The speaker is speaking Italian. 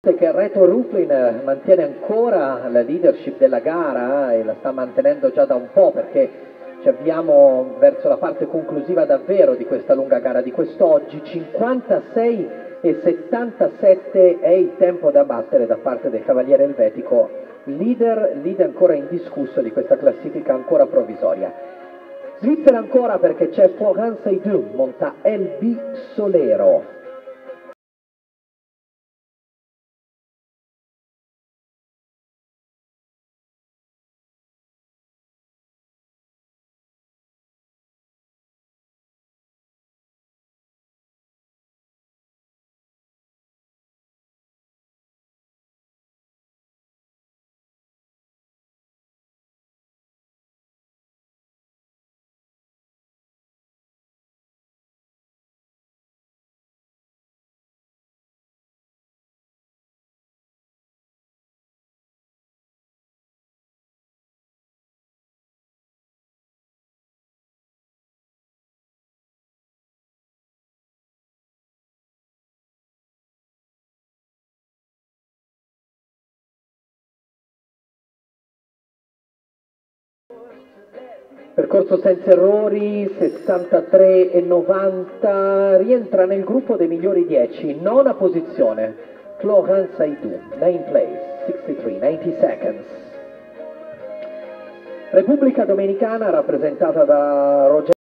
che Reto Ruflin mantiene ancora la leadership della gara e la sta mantenendo già da un po' perché ci avviamo verso la parte conclusiva davvero di questa lunga gara di quest'oggi. 56 e 77 è il tempo da battere da parte del Cavaliere Elvetico leader, leader ancora indiscusso di questa classifica ancora provvisoria. Svizzera ancora perché c'è Florence Aidou monta LB Solero Percorso senza errori, 63 e 90, rientra nel gruppo dei migliori 10, nona posizione, Florence Aidou, name place, 63, 90 seconds. Repubblica Dominicana rappresentata da Roger